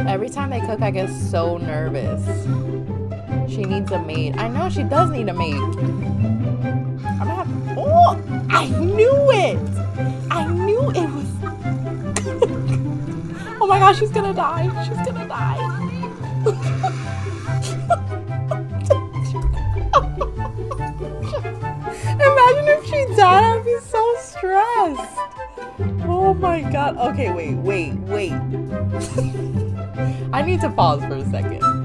Every time they cook, I get so nervous. She needs a maid. I know she does need a maid. I'm gonna have. Oh, I knew it. I knew it was. oh my gosh, she's gonna die. She's gonna die. Imagine if she died, I'd be so stressed. Oh my god. Okay, wait, wait, wait. I need to pause for a second.